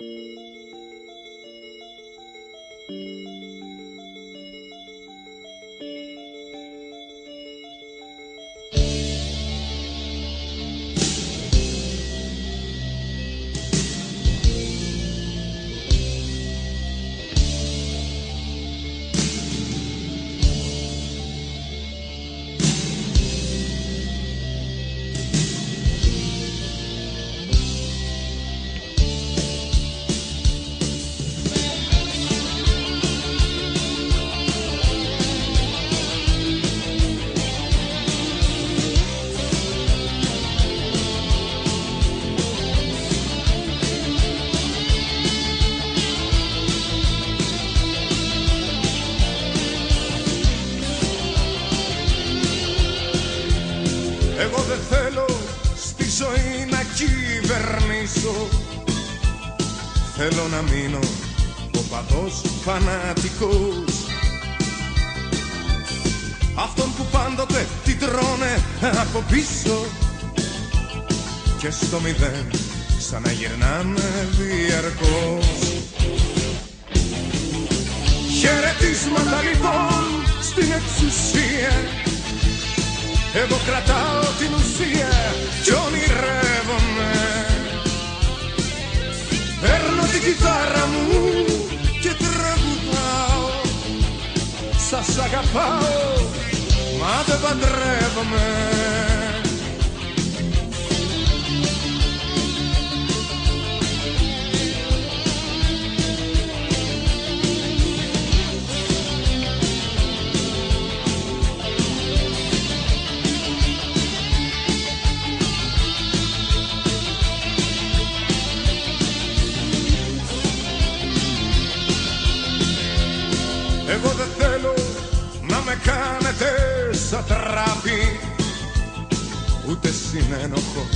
Εγώ κυβερνήσω Θέλω να μείνω ο παδός φανατικός. Αυτόν που πάντοτε την τρώνε από πίσω. Και στο μηδέν ξαναγυρνάνε διαρκώς. Χαιρετίσματα λοιπόν στην εξουσία. Εγώ κρατάω την ουσία κιθάρα μου και τραγουδάω. Σας αγαπάω μα δεν παντρεύομαι Εγώ δεν θέλω να με κάνετε σαν τράπη Ούτε συνένοχο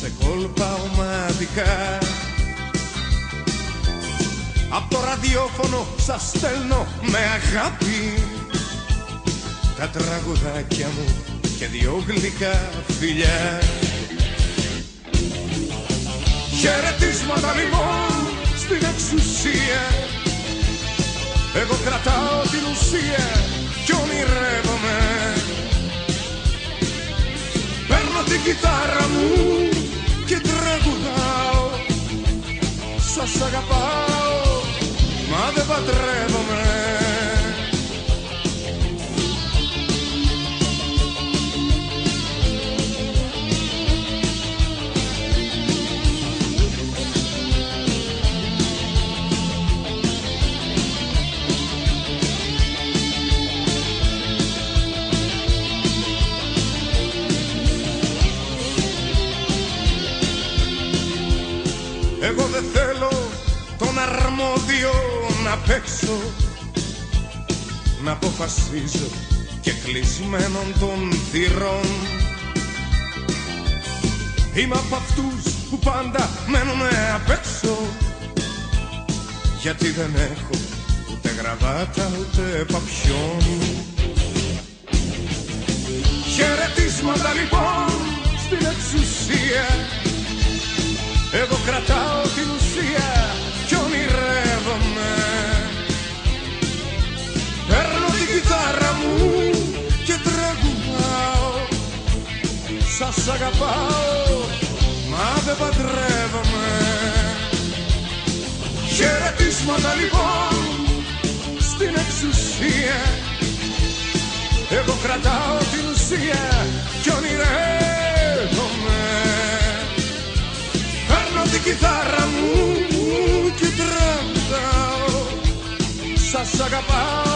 σε κόλπα ομαδικά. Απ' το ραδιόφωνο σας στέλνω με αγάπη. Τα τραγουδάκια μου και δυο γλυκά φιλιά. Χαιρετίσματα λοιπόν στην εξουσία. Εγώ κρατάω την ουσία κι ονειρεύομαι. Παίρνω την κιθάρα μου και τραγουδάω. Σας αγαπάω Εγώ δεν θέλω τον αρμόδιο να παίξω Να αποφασίζω και κλεισμένων των θυρών. Είμαι από αυτούς που πάντα μένουνε απ' έξω Γιατί δεν έχω ούτε γραβάτα ούτε παπιόν. Χαιρετίσματα λοιπόν στην εξουσία. Εγώ κρατάω Σας αγαπάω μα δεν παντρεύομαι. Χαιρετίσματα λοιπόν στην εξουσία. Εγώ κρατάω την ουσία κι ονειρεύομαι. Παίρνω την κιθάρα μου και τραγουδάω Σας αγαπάω